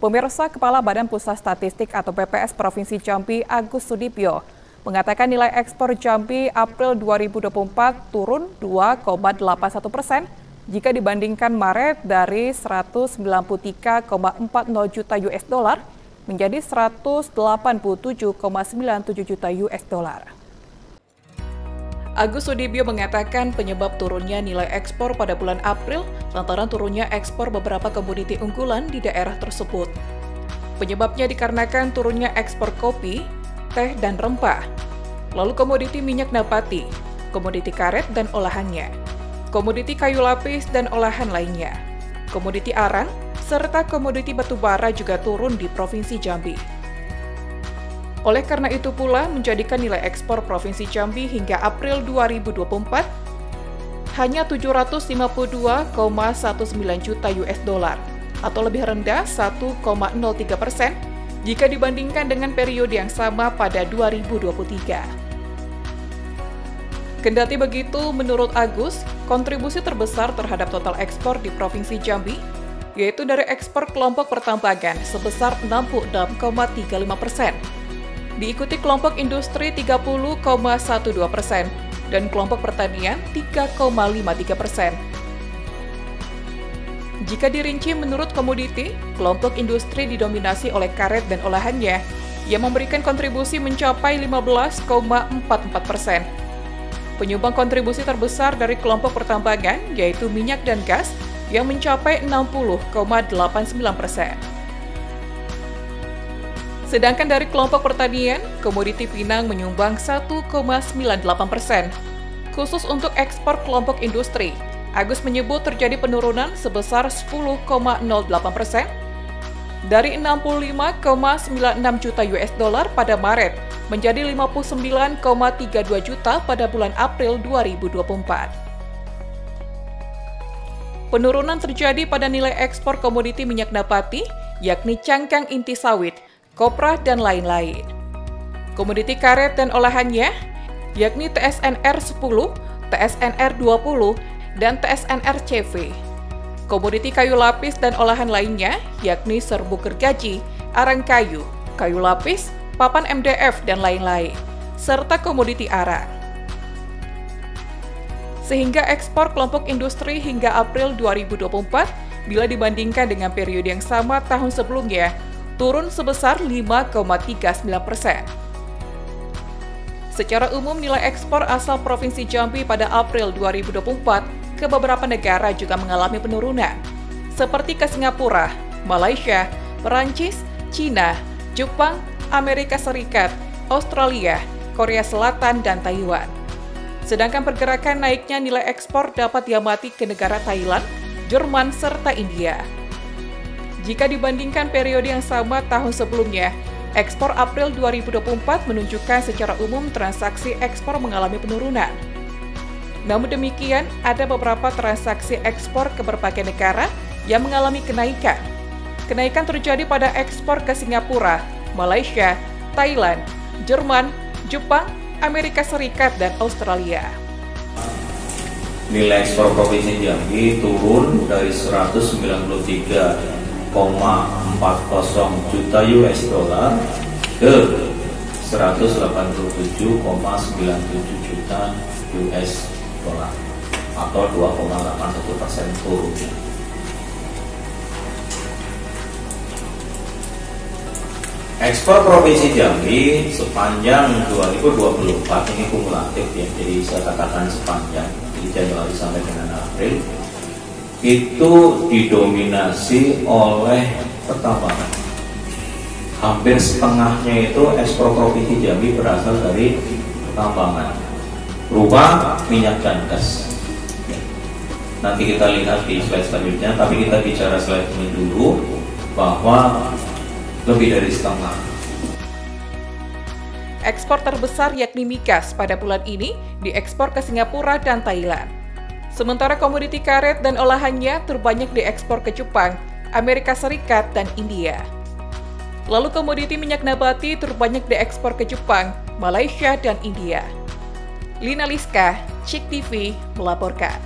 Pemirsa Kepala Badan Pusat Statistik atau BPS Provinsi Jambi Agus Sudipyo mengatakan nilai ekspor Jambi April 2024 turun 2,81 persen jika dibandingkan Maret dari 193,40 juta US dollar menjadi 187,97 juta US dollar. Agus Sudibyo mengatakan penyebab turunnya nilai ekspor pada bulan April lantaran turunnya ekspor beberapa komoditi unggulan di daerah tersebut. Penyebabnya dikarenakan turunnya ekspor kopi, teh, dan rempah, lalu komoditi minyak nabati, komoditi karet dan olahannya, komoditi kayu lapis dan olahan lainnya, komoditi arang, serta komoditi batubara juga turun di Provinsi Jambi. Oleh karena itu pula menjadikan nilai ekspor Provinsi Jambi hingga April 2024 hanya 752,19 juta US dollar atau lebih rendah 1,03 persen jika dibandingkan dengan periode yang sama pada 2023. Kendati begitu, menurut Agus, kontribusi terbesar terhadap total ekspor di Provinsi Jambi yaitu dari ekspor kelompok pertambangan sebesar 66,35 persen, diikuti kelompok industri 30,12 persen dan kelompok pertanian 3,53 persen. Jika dirinci menurut komoditi, kelompok industri didominasi oleh karet dan olahannya yang memberikan kontribusi mencapai 15,44 persen. Penyumbang kontribusi terbesar dari kelompok pertambangan yaitu minyak dan gas yang mencapai 60,89 persen. Sedangkan dari kelompok pertanian, komoditi Pinang menyumbang 1,98 persen. Khusus untuk ekspor kelompok industri, Agus menyebut terjadi penurunan sebesar 10,08 persen dari 65,96 juta US dollar pada Maret menjadi 59,32 juta pada bulan April 2024. Penurunan terjadi pada nilai ekspor komoditi minyak nabati, yakni cangkang inti sawit, kopra, dan lain-lain. Komoditi karet dan olahannya, yakni TSNR 10, TSNR 20, dan TSNR CV. Komoditi kayu lapis dan olahan lainnya, yakni serbuk gergaji, arang kayu, kayu lapis, papan MDF, dan lain-lain, serta komoditi arang. Sehingga ekspor kelompok industri hingga April 2024 bila dibandingkan dengan periode yang sama tahun sebelumnya turun sebesar 5,39 persen. Secara umum, nilai ekspor asal Provinsi Jambi pada April 2024 ke beberapa negara juga mengalami penurunan, seperti ke Singapura, Malaysia, Perancis, China, Jepang, Amerika Serikat, Australia, Korea Selatan, dan Taiwan. Sedangkan pergerakan naiknya nilai ekspor dapat diamati ke negara Thailand, Jerman, serta India. Jika dibandingkan periode yang sama tahun sebelumnya, ekspor April 2024 menunjukkan secara umum transaksi ekspor mengalami penurunan. Namun demikian, ada beberapa transaksi ekspor ke berbagai negara yang mengalami kenaikan. Kenaikan terjadi pada ekspor ke Singapura, Malaysia, Thailand, Jerman, Jepang, Amerika Serikat, dan Australia. Nilai ekspor Provinsi Jambi turun dari 193 1,40 juta US dollar ke 187,97 juta US dollar atau 2,81 persen turun. Ekspor Provinsi Jambi sepanjang 2024 ini kumulatif ya, jadi saya katakan sepanjang dari Januari sampai dengan April itu didominasi oleh pertambangan. Hampir setengahnya itu ekspor provinsi Jambi berasal dari pertambangan, berupa minyak dan gas. Nanti kita lihat di slide selanjutnya, tapi kita bicara slide ini dulu bahwa lebih dari setengah Ekspor terbesar yakni migas pada bulan ini diekspor ke Singapura dan Thailand. Sementara komoditi karet dan olahannya terbanyak diekspor ke Jepang, Amerika Serikat, dan India. Lalu komoditi minyak nabati terbanyak diekspor ke Jepang, Malaysia, dan India. Lina Liska, Cik TV, melaporkan.